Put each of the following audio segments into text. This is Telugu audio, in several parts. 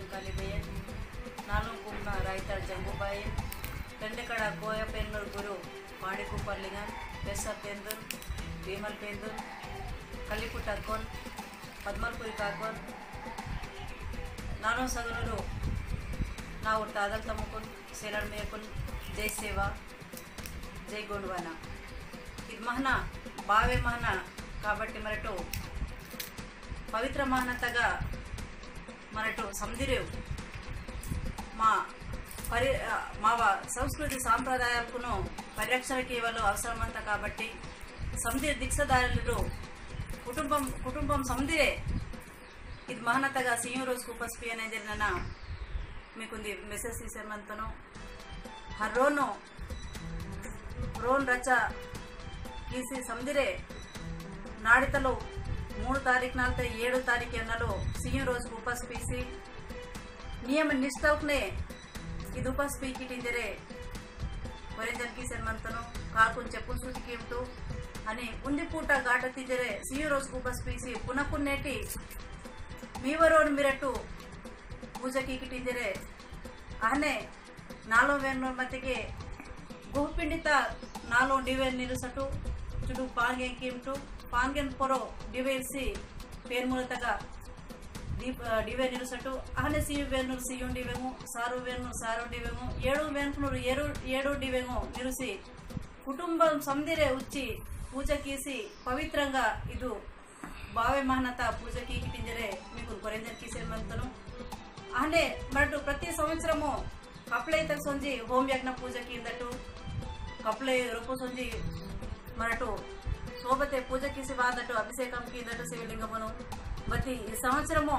డాక్టర్ నాలుగు కుమ్మ రైతర్ జంగుబాయన్ తండ్రికడ కోయపెన్నూర్ గురు మాణికుపల్లిగన్ పెసర్తెందుల్ భీమల్ పెందుల్ కల్లిపుట్ట అకోన్ పద్మల్పురి కాకోన్ నానో నా ఊరు తాదల్ తమ్ముకున్ శరణ్ మేకున్ జై సేవ జై గోండువాన. ఇది మహన బావే మహన కాబట్టి మరటు పవిత్ర మహనతగా మనటు సంధిరేవు మా పరి మా సంస్కృతి సాంప్రదాయాలకును పరిరక్షణ కేవలం అవసరమంత కాబట్టి సంధి దీక్షదారులు కుటుంబం కుటుంబం సంధిరే ఇది మహనతగా సీఎం రోజు కుపస్పి అనేది మీకుంది మెసేజ్ తీసేమంతను హర్రోను రోన్ రచ గీసి సంధిరే నాడితలో ಮೂರು ತಾರೀಕು నాలుగు ಏಳು తారీఖు ఎన్నలో సీఎం రోజుకు ఉపాస్ ನಿಯಮ నియమ ಇದು ಉಪಸ್ ಪೀಕಿಟ್ಟಿದ್ದರೆ ಹೊರೆ ಜನಕಿ ಸನ್ಮಂತನು ಕಾಕು ಚೆಪ್ಪು ಸೂಚಿಕೆ ಉಂಟು ಅನಿ ಉಂದಿ ಪೂಟ ಘಾಟತ್ತಿದ್ದರೆ ರೋಜ್ ಉಪಸ್ ಪೀಸಿ ಪುನಃಪುನ್ನೇಟಿ ಮೀವರೋಡ್ ಮಿರಟು ಪೂಜಕೀಕಿಟ್ಟಿದ್ದರೆ ಅಹನೆ ಆನೆ ವೇನ್ನೋರ್ ಮತ್ತಿಗೆ ಗುಹುಪಿಂಡಿತ ನಾಲೋ ಡಿವೇರ್ ನಿಲ್ಲಿಸಟು ಚುಡು ಪಾಂಗೆ ಉಂಟು పాంగెన్ పొరో డివేసి పేర్మూలతగా డివేనీరు సటు అహనెసి వేనూరు సియుండివేము సారు వేను సారుండివేము ఏడు వేన్పునూరు ఏడు ఏడు డివేము నిరుసి కుటుంబం సందిరే ఉచ్చి పూజ కీసి పవిత్రంగా ఇది బావే మహనత పూజ కీకి తింజరే మీకు కొరేంజర్ కీసే మంతను. అహనే మరటు ప్రతి సంవత్సరము కప్లైత సొంజి హోం యజ్ఞ పూజ కీందటు కప్లై రూపు సొంజి మరటు శోభతే పూజ కిసి వాదటు అభిషేకం కిందటు శివలింగమును బతి ఈ సంవత్సరము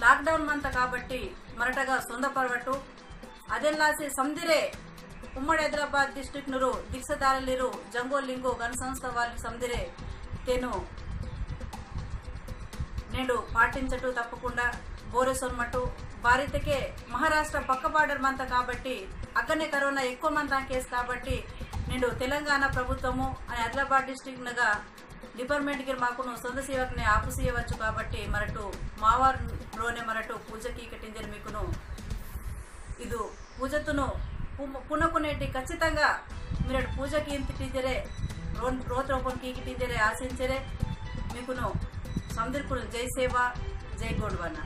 లాక్డౌన్ మంత కాబట్టి మరటగా సొందపరవటు ಅದೆಲ್ಲಾಸಿ ಸಂದಿರೆ ఉమ్మడి హైదరాబాద్ డిస్ట్రిక్ట్ నురు దీక్షదారులిరు జంగోలింగు గణ సంస్థ వాళ్ళు సందిరే తేను నేడు పాటించటు తప్పకుండా బోరేసొన్మటు భారతకే మహారాష్ట్ర పక్క బార్డర్ మంత కాబట్టి అక్కడనే కరోనా ఎక్కువ మంది కేసు కాబట్టి నేను తెలంగాణ ప్రభుత్వము అని ఆదిలాబాద్ డిస్టిక్ నగా డిపార్ట్మెంట్కి మాకు సొంత సేవకుని ఆపు చేయవచ్చు కాబట్టి మరటు మావారులోనే మరటు పూజకి కట్టిందని మీకును ఇది పూజతును పునకునేటి ఖచ్చితంగా మీరు పూజకి ఇంటిటీజరే రో రోత రూపంకి కీకిటీజరే ఆశించరే? మీకును సందర్కులు జై సేవ జై గోడ్వన.